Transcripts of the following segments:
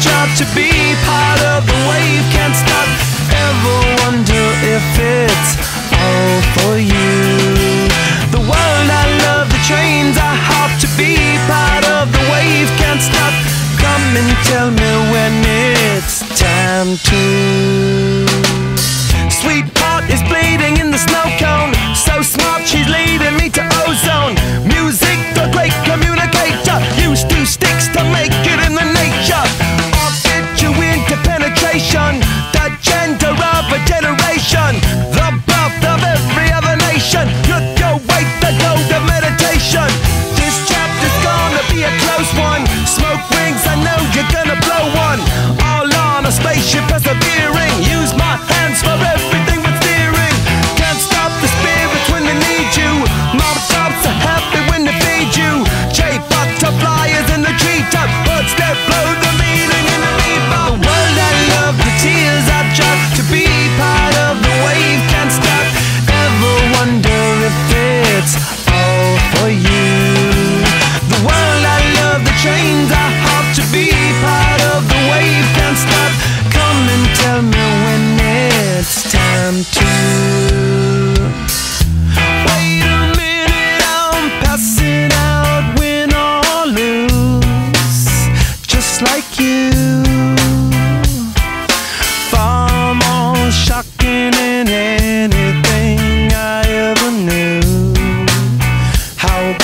job to be part of the wave. Can't stop. Ever wonder if it's all for you? The world I love, the trains I hop to be part of the wave. Can't stop. Come and tell me when it's time to.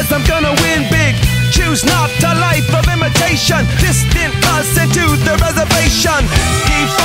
says I'm gonna win big. Choose not a life of imitation. Distant us into the reservation. Keep